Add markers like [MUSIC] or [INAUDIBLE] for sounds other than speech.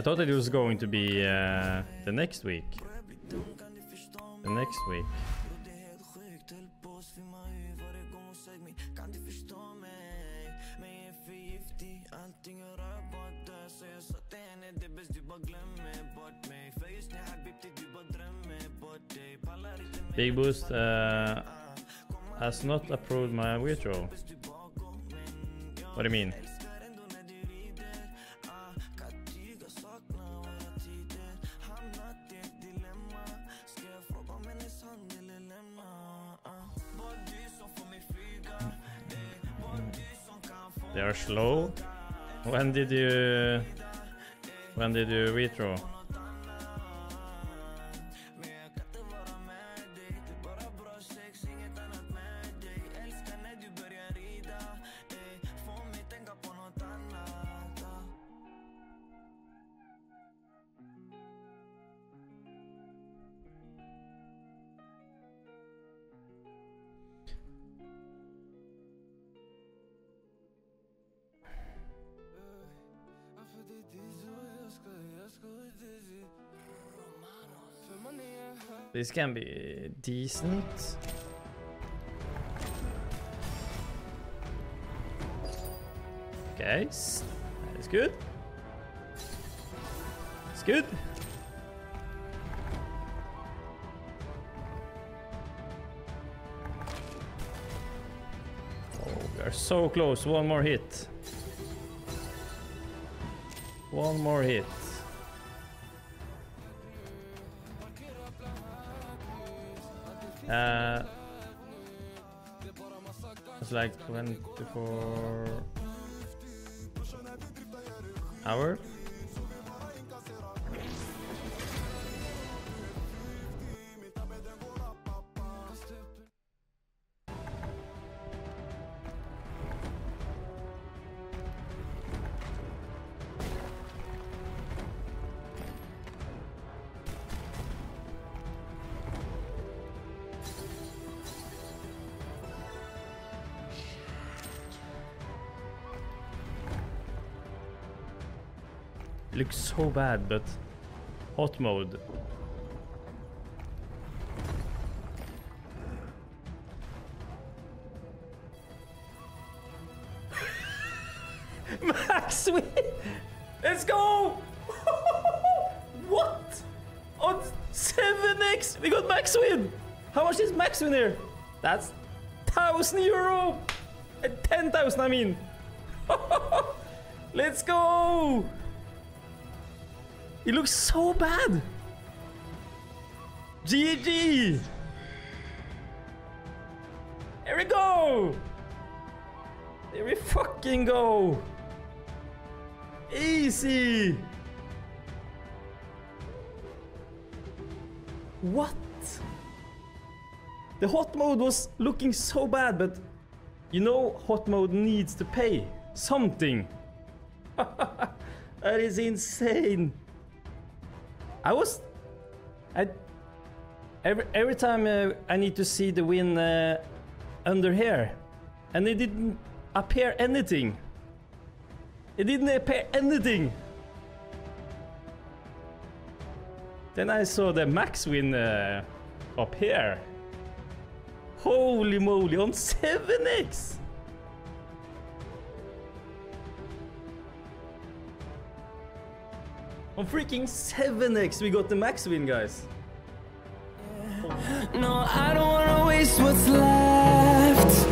thought it was going to be uh, the next week. The next week. Big Boost uh, has not approved my withdrawal. What do you mean? They are slow. When did you when did you withdraw? This can be decent. Okay, that's good. It's good. Oh, we are so close. One more hit. One more hit. Uh, it's like 24 hour. Looks so bad, but hot mode. [LAUGHS] Max win! Let's go! [LAUGHS] what? On 7x, we got max win! How much is max win here? That's 1000 euro! Uh, 10,000, I mean. [LAUGHS] Let's go! It looks so bad. GG. There we go. There we fucking go. Easy. What? The hot mode was looking so bad, but you know hot mode needs to pay something. [LAUGHS] that is insane. I was, I, every every time uh, I need to see the win uh, under here, and it didn't appear anything. It didn't appear anything. Then I saw the max win uh, up here. Holy moly, on 7x! On freaking 7x we got the max win, guys. No, I don't wanna waste what's left.